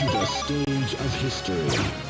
to the stage of history.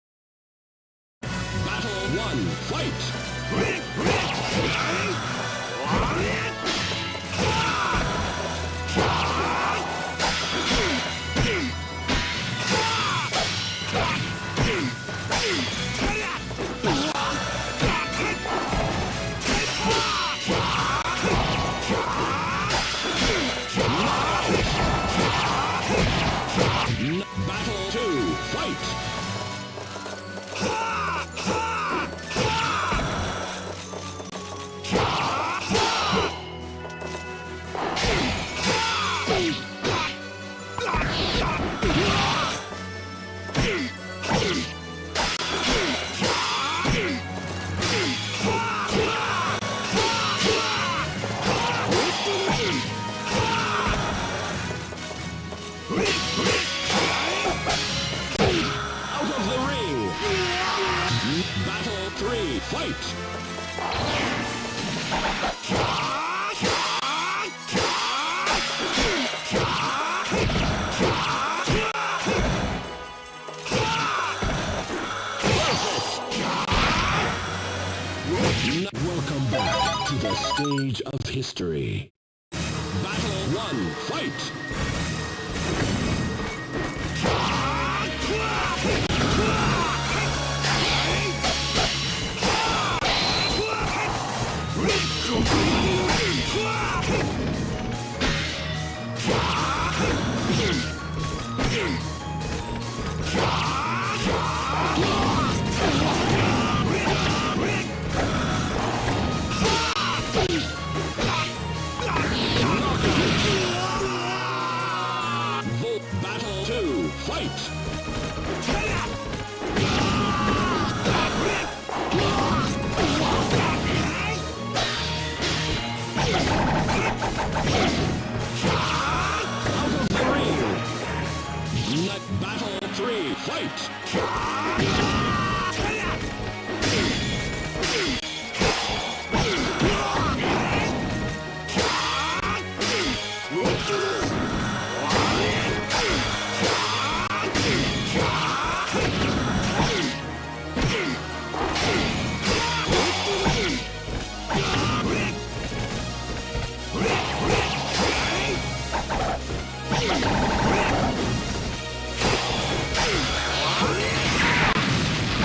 Volt Battle 2, fight! Out of the ring! Net Battle 3, fight!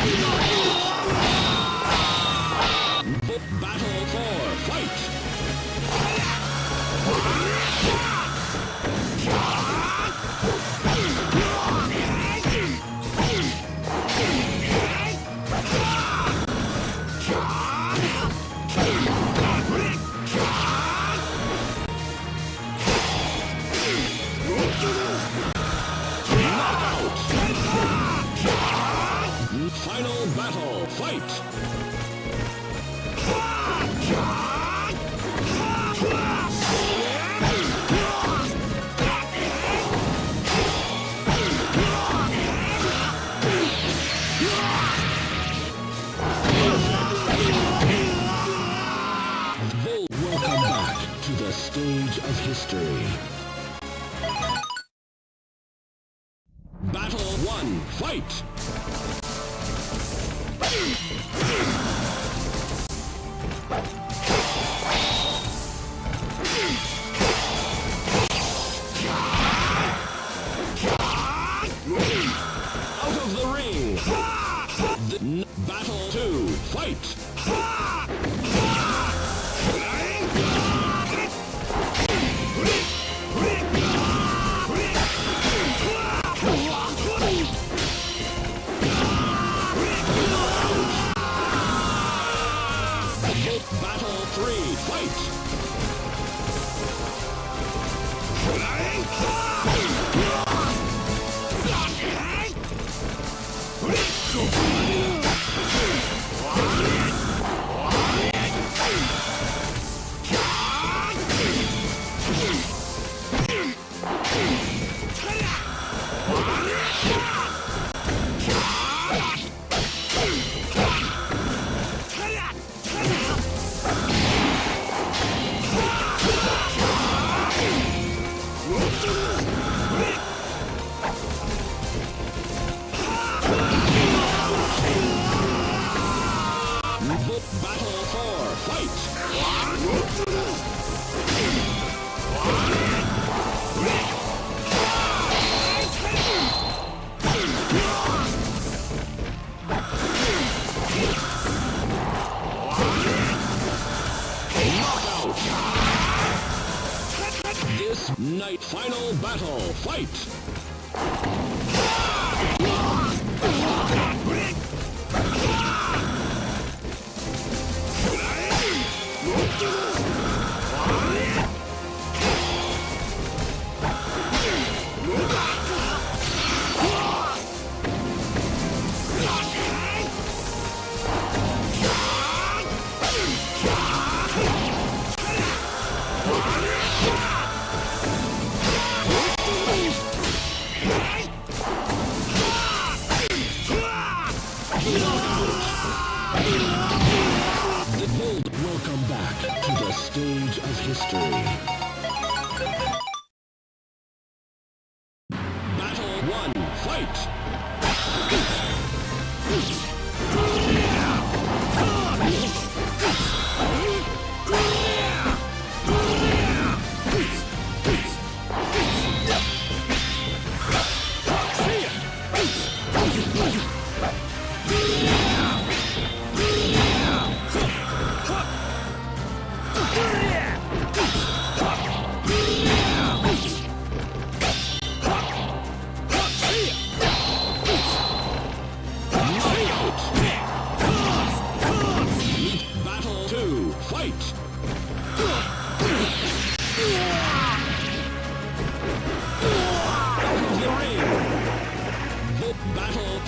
Volt history.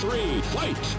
three, fight!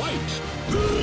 Fight!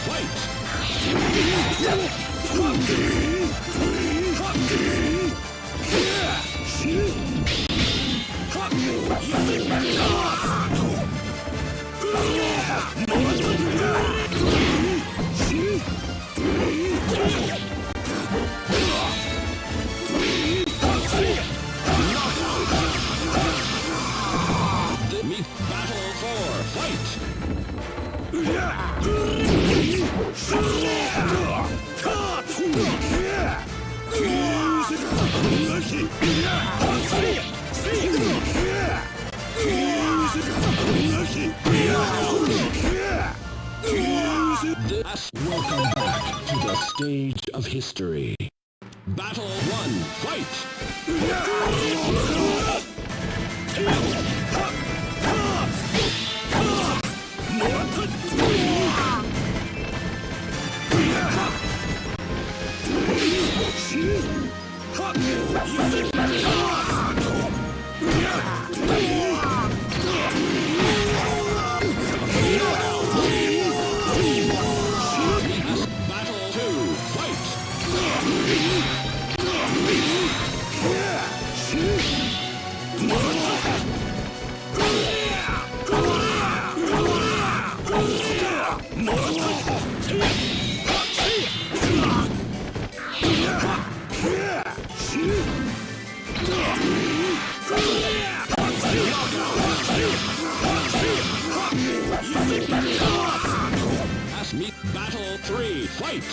Fight! Yeah! Welcome back to the stage of history. Battle 1, fight! Meet Battle 3. Fight!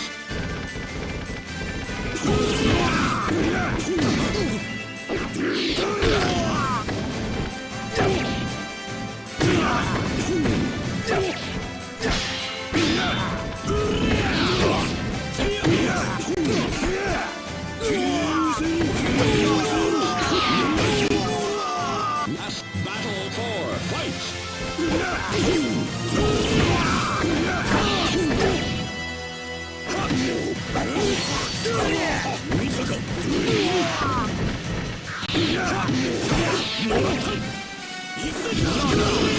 No, no.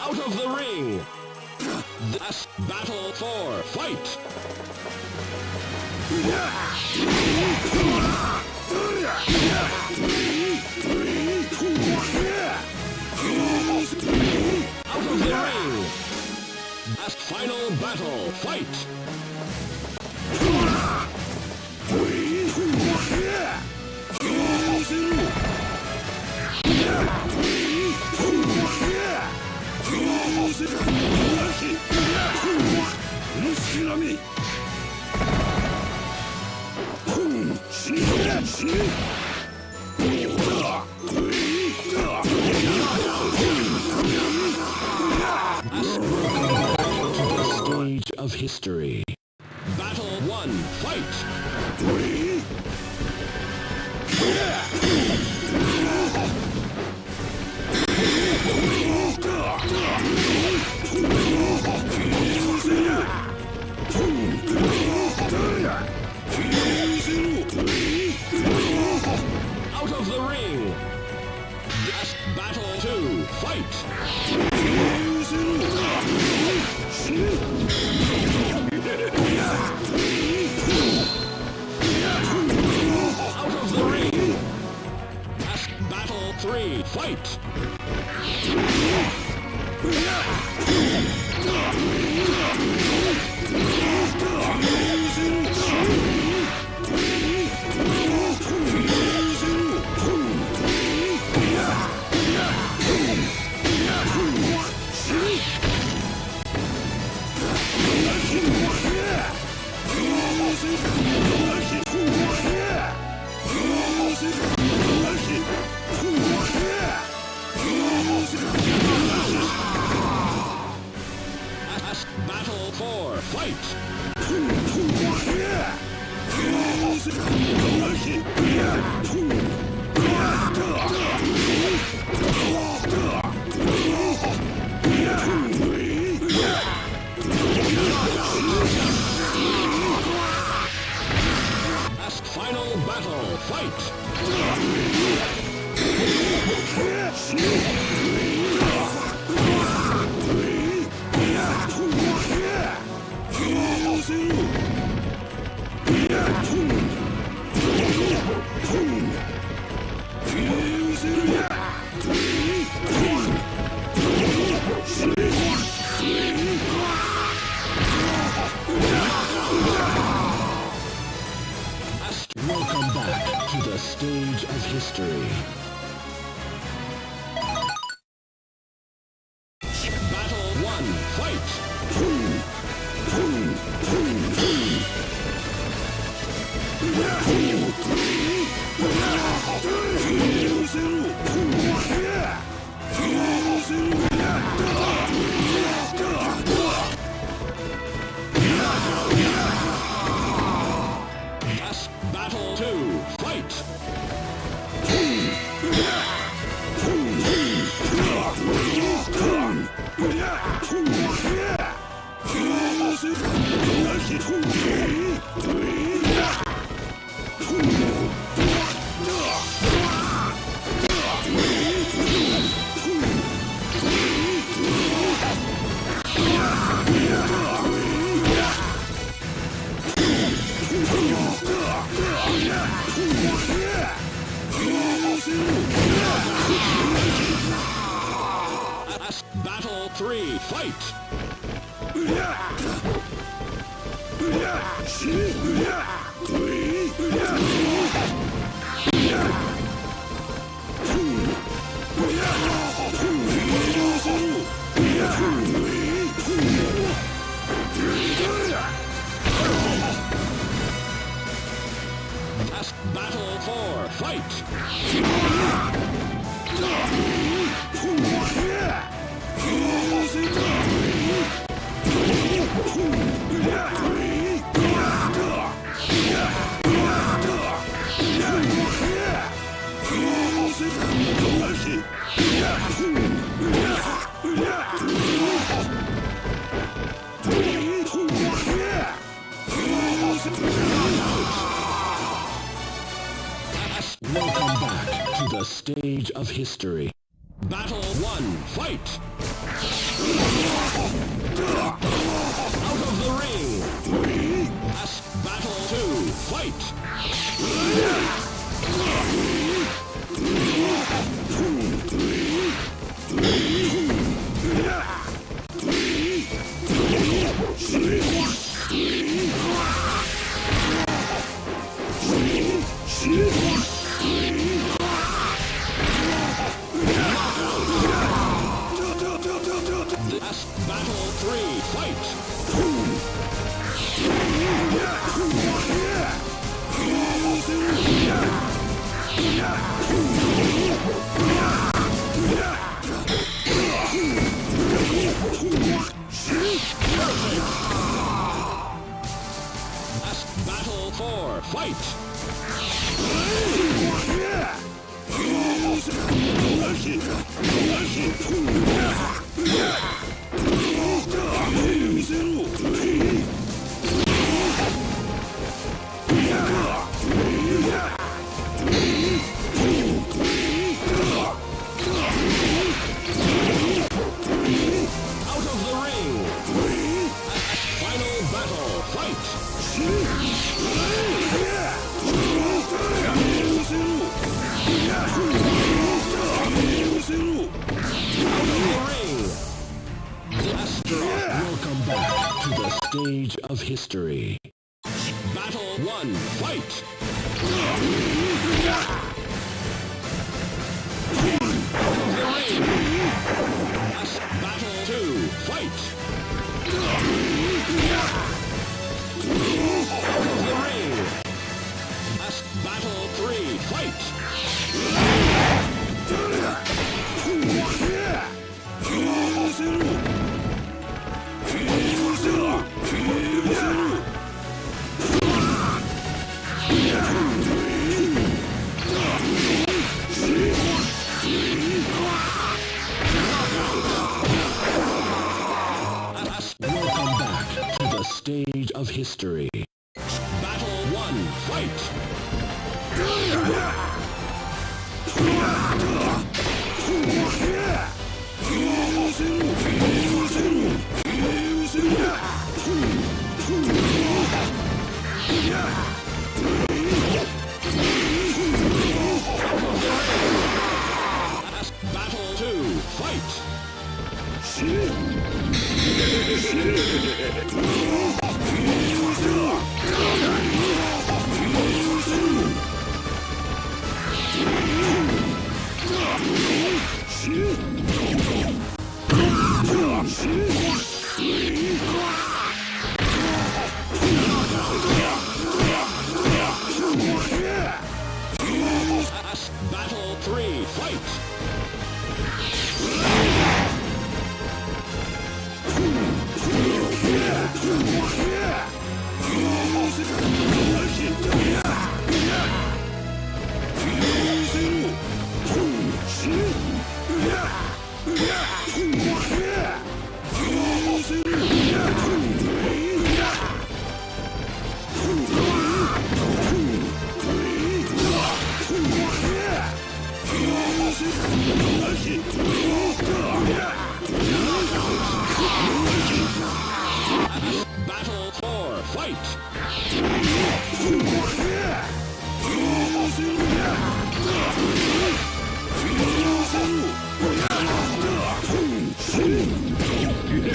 Out of the ring! That's Battle 4, fight! Last final battle, fight! Stage of history. Battle 1, fight! Out fight! History. stage of history. Battle 1, fight! four, fight! stage of history. Battle 1.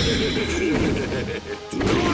No!